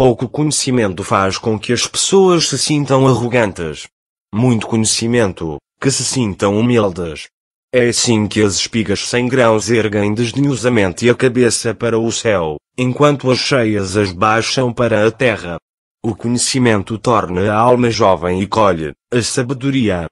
Pouco conhecimento faz com que as pessoas se sintam arrogantes. Muito conhecimento, que se sintam humildes. É assim que as espigas sem grãos erguem desdenhosamente a cabeça para o céu, enquanto as cheias as baixam para a terra. O conhecimento torna a alma jovem e colhe a sabedoria.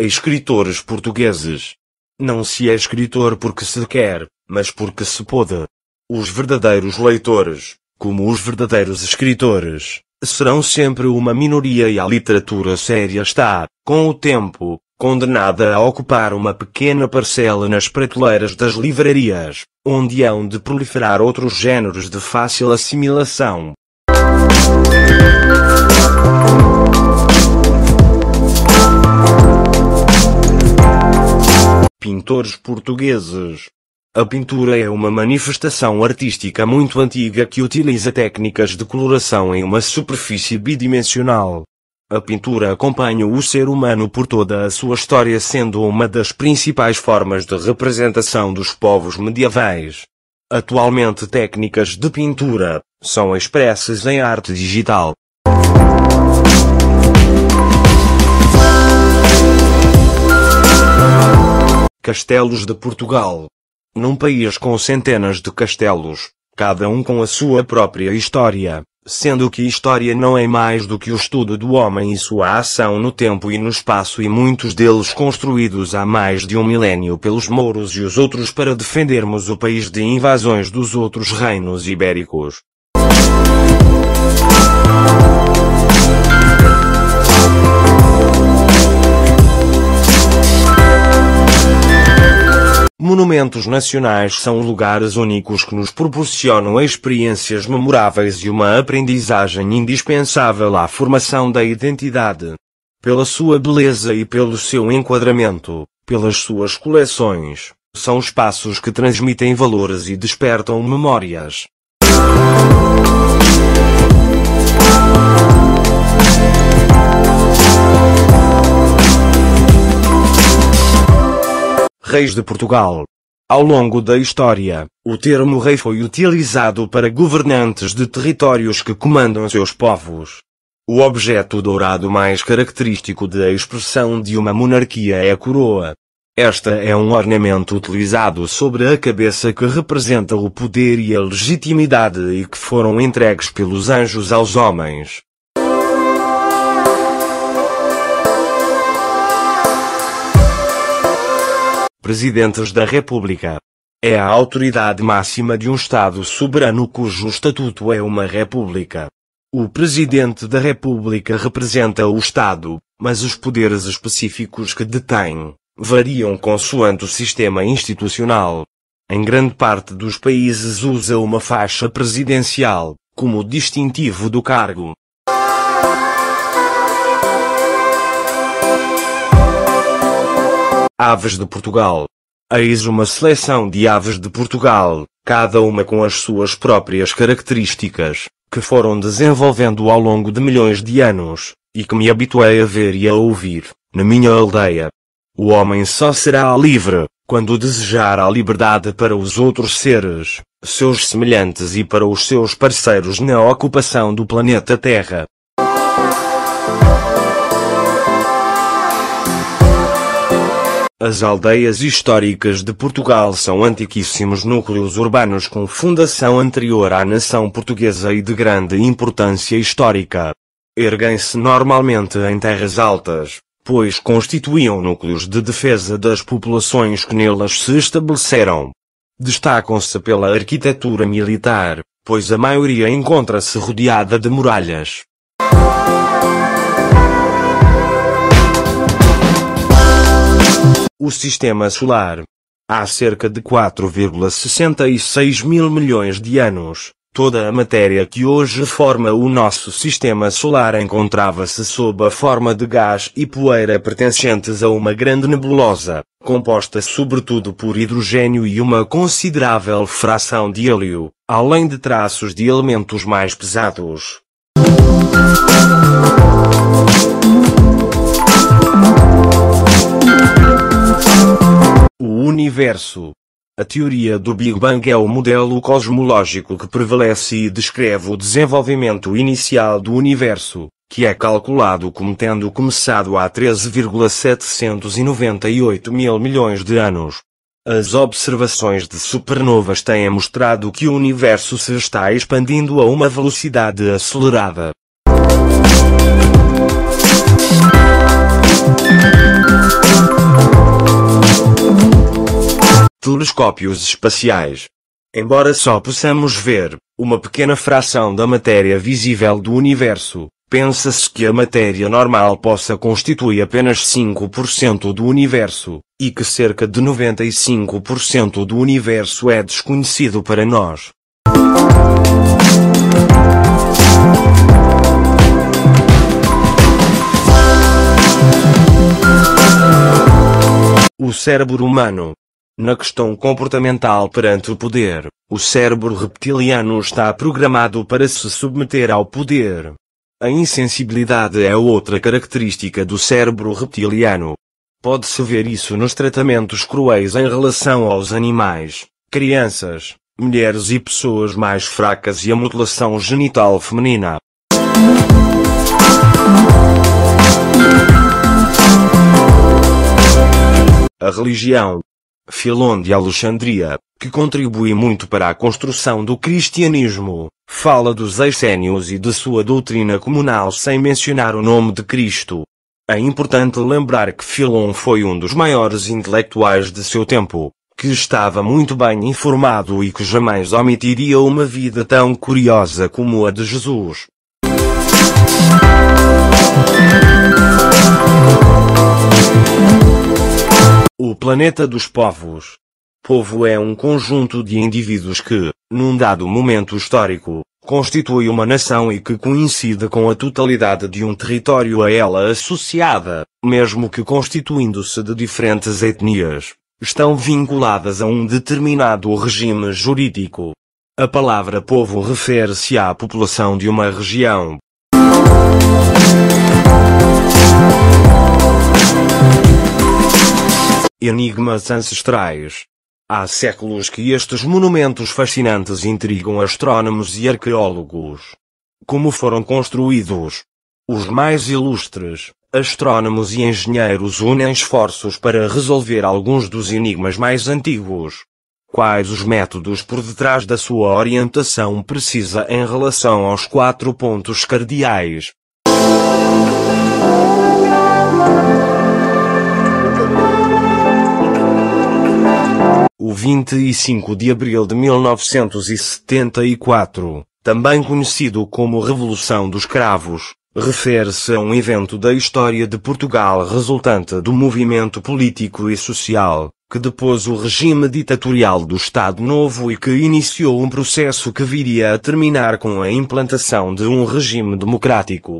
Escritores portugueses. Não se é escritor porque se quer, mas porque se pode. Os verdadeiros leitores, como os verdadeiros escritores, serão sempre uma minoria e a literatura séria está, com o tempo, condenada a ocupar uma pequena parcela nas prateleiras das livrarias, onde hão de proliferar outros géneros de fácil assimilação. Pintores portugueses. A pintura é uma manifestação artística muito antiga que utiliza técnicas de coloração em uma superfície bidimensional. A pintura acompanha o ser humano por toda a sua história sendo uma das principais formas de representação dos povos medievais. Atualmente técnicas de pintura são expressas em arte digital. Castelos de Portugal. Num país com centenas de castelos, cada um com a sua própria história, sendo que história não é mais do que o estudo do homem e sua ação no tempo e no espaço e muitos deles construídos há mais de um milénio pelos mouros e os outros para defendermos o país de invasões dos outros reinos ibéricos. Monumentos nacionais são lugares únicos que nos proporcionam experiências memoráveis e uma aprendizagem indispensável à formação da identidade. Pela sua beleza e pelo seu enquadramento, pelas suas coleções, são espaços que transmitem valores e despertam memórias. Reis de Portugal. Ao longo da história, o termo rei foi utilizado para governantes de territórios que comandam seus povos. O objeto dourado mais característico da expressão de uma monarquia é a coroa. Esta é um ornamento utilizado sobre a cabeça que representa o poder e a legitimidade e que foram entregues pelos anjos aos homens. Presidentes da República. É a autoridade máxima de um Estado soberano cujo estatuto é uma república. O Presidente da República representa o Estado, mas os poderes específicos que detém variam consoante o sistema institucional. Em grande parte dos países usa uma faixa presidencial, como distintivo do cargo. Aves de Portugal. Eis uma seleção de aves de Portugal, cada uma com as suas próprias características, que foram desenvolvendo ao longo de milhões de anos, e que me habituei a ver e a ouvir, na minha aldeia. O homem só será livre, quando desejar a liberdade para os outros seres, seus semelhantes e para os seus parceiros na ocupação do planeta Terra. As aldeias históricas de Portugal são antiquíssimos núcleos urbanos com fundação anterior à nação portuguesa e de grande importância histórica. Erguem-se normalmente em terras altas, pois constituíam núcleos de defesa das populações que nelas se estabeleceram. Destacam-se pela arquitetura militar, pois a maioria encontra-se rodeada de muralhas. O Sistema Solar. Há cerca de 4,66 mil milhões de anos, toda a matéria que hoje forma o nosso Sistema Solar encontrava-se sob a forma de gás e poeira pertencentes a uma grande nebulosa, composta sobretudo por hidrogênio e uma considerável fração de hélio, além de traços de elementos mais pesados. Universo. A teoria do Big Bang é o modelo cosmológico que prevalece e descreve o desenvolvimento inicial do universo, que é calculado como tendo começado há 13,798 mil milhões de anos. As observações de supernovas têm mostrado que o universo se está expandindo a uma velocidade acelerada. Telescópios espaciais. Embora só possamos ver uma pequena fração da matéria visível do universo, pensa-se que a matéria normal possa constituir apenas 5% do universo, e que cerca de 95% do universo é desconhecido para nós. O cérebro humano. Na questão comportamental perante o poder, o cérebro reptiliano está programado para se submeter ao poder. A insensibilidade é outra característica do cérebro reptiliano. Pode-se ver isso nos tratamentos cruéis em relação aos animais, crianças, mulheres e pessoas mais fracas e a mutilação genital feminina. A religião. Filon de Alexandria, que contribui muito para a construção do cristianismo, fala dos essênios e de sua doutrina comunal sem mencionar o nome de Cristo. É importante lembrar que Filon foi um dos maiores intelectuais de seu tempo, que estava muito bem informado e que jamais omitiria uma vida tão curiosa como a de Jesus. O planeta dos povos. Povo é um conjunto de indivíduos que, num dado momento histórico, constitui uma nação e que coincide com a totalidade de um território a ela associada, mesmo que constituindo-se de diferentes etnias, estão vinculadas a um determinado regime jurídico. A palavra povo refere-se à população de uma região. Enigmas ancestrais. Há séculos que estes monumentos fascinantes intrigam astrônomos e arqueólogos. Como foram construídos? Os mais ilustres, astrônomos e engenheiros unem esforços para resolver alguns dos enigmas mais antigos. Quais os métodos por detrás da sua orientação precisa em relação aos quatro pontos cardeais? O 25 de abril de 1974, também conhecido como Revolução dos Cravos, refere-se a um evento da história de Portugal resultante do movimento político e social, que depôs o regime ditatorial do Estado Novo e que iniciou um processo que viria a terminar com a implantação de um regime democrático.